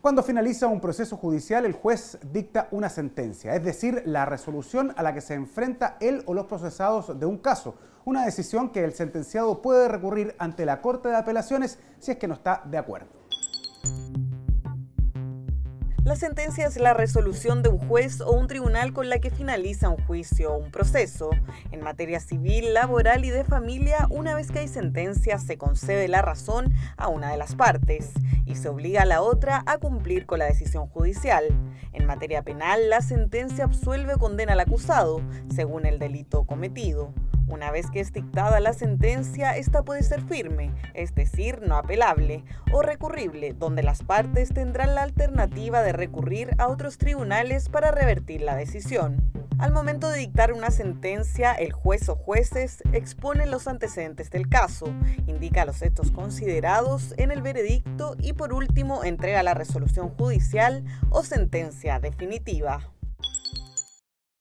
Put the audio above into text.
Cuando finaliza un proceso judicial, el juez dicta una sentencia, es decir, la resolución a la que se enfrenta él o los procesados de un caso, una decisión que el sentenciado puede recurrir ante la Corte de Apelaciones si es que no está de acuerdo. La sentencia es la resolución de un juez o un tribunal con la que finaliza un juicio o un proceso. En materia civil, laboral y de familia, una vez que hay sentencia, se concede la razón a una de las partes y se obliga a la otra a cumplir con la decisión judicial. En materia penal, la sentencia absuelve o condena al acusado, según el delito cometido. Una vez que es dictada la sentencia, esta puede ser firme, es decir, no apelable, o recurrible, donde las partes tendrán la alternativa de recurrir a otros tribunales para revertir la decisión. Al momento de dictar una sentencia, el juez o jueces exponen los antecedentes del caso, indica los hechos considerados en el veredicto y por último entrega la resolución judicial o sentencia definitiva.